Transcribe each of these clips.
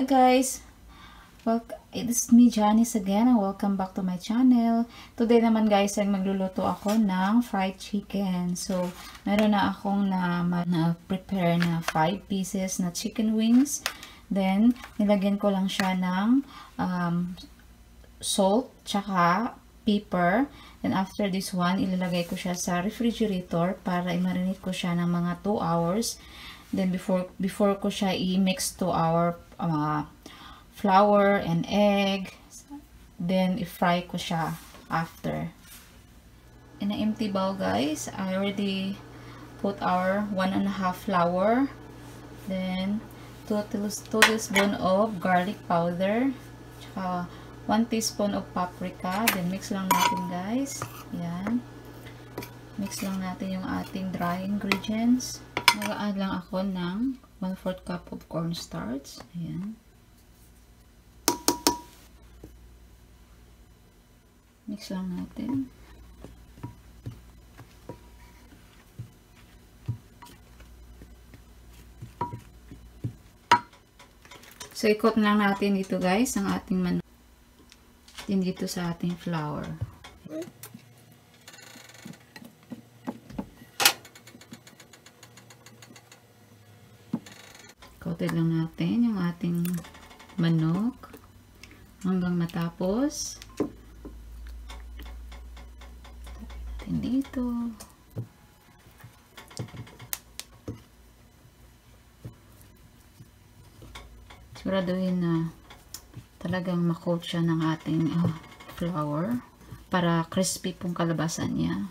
Hi guys! Well, it's me Janice again and welcome back to my channel. Today naman guys ay magluluto ako ng fried chicken. So, meron na akong na, na prepare na 5 pieces na chicken wings. Then, nilagyan ko lang siya ng um, salt, tsaka pepper. Then, after this one, ilalagay ko siya sa refrigerator para i-marinate ko siya ng mga 2 hours. Then, before before ko siya i-mix to our uh, flour and egg. Then, i-fry ko siya after. In an empty bowl, guys, I already put our one and a half flour. Then, 2 tablespoon of garlic powder. Tsaka 1 teaspoon of paprika. Then, mix lang natin, guys. Yan. Mix lang natin yung ating dry ingredients. Nag-add lang ako ng 1-4 cup of cornstarch. Ayan. Mix lang natin. So, ikot lang natin dito guys, ang ating manok. Din dito sa ating flour. Coated lang natin yung ating manok hanggang matapos. Natin dito. Siguraduhin na talagang makoat siya ng ating uh, flour para crispy pong kalabasan niya.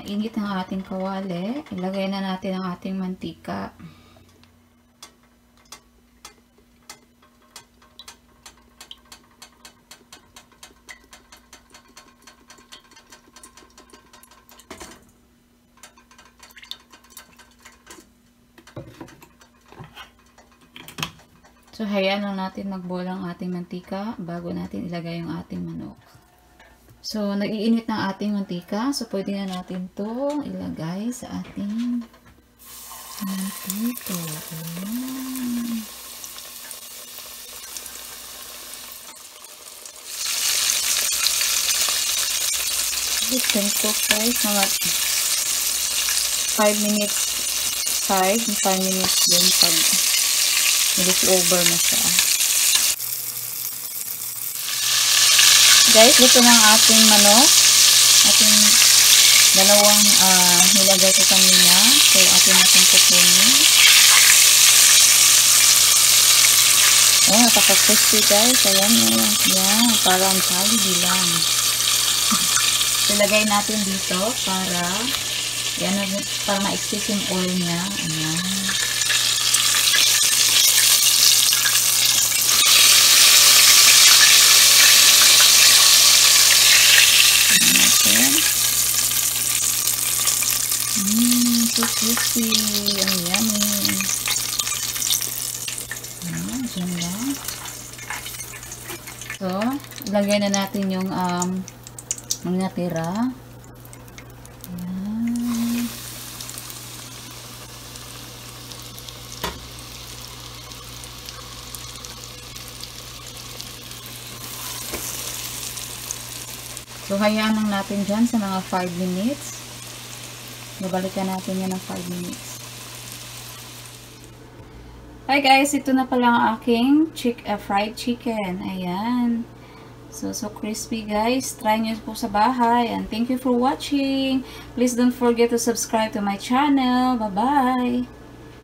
Mainit ang ating kawali. Ilagay na natin ang ating mantika. So, hayaan lang natin magbola ang ating mantika bago natin ilagay yung ating manok. So, nag-iinit ng ating mantika. So, pwede na natin to ilagay sa ating mantika. Ayan. This can cook guys, mga 5 minutes side, 5 minutes din pag nag over na siya. Guys, ito na ang ating manok. Ating dalawang uh, nilagay ko kanina. So, ating natin kukunin. Oh, napaka-crispy guys. Ayan, oh. Yan, parang Jollibee lang. Ilagay natin dito para yan, para ma-excess yung oil niya. Ayan. Mmm, so crispy. Ang yummy. Ayan, dyan lang. So, ilagay na natin yung um, mga tira. Ayan. So, hayaan lang natin dyan sa mga 5 minutes. Babalikan natin yan ng 5 minutes. Hi guys, ito na pala ang aking chick, uh, fried chicken. Ayan. So, so crispy guys. Try nyo po sa bahay. And thank you for watching. Please don't forget to subscribe to my channel. Bye-bye.